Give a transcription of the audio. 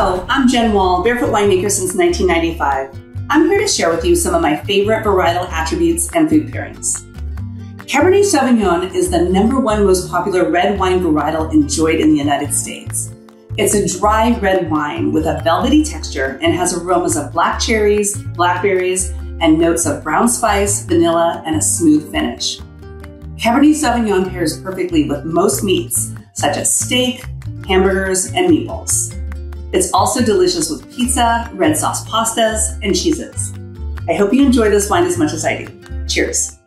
Hello, I'm Jen Wall, barefoot winemaker since 1995. I'm here to share with you some of my favorite varietal attributes and food pairings. Cabernet Sauvignon is the number one most popular red wine varietal enjoyed in the United States. It's a dry red wine with a velvety texture and has aromas of black cherries, blackberries, and notes of brown spice, vanilla, and a smooth finish. Cabernet Sauvignon pairs perfectly with most meats, such as steak, hamburgers, and meatballs. It's also delicious with pizza, red sauce pastas, and cheeses. I hope you enjoy this wine as much as I do. Cheers.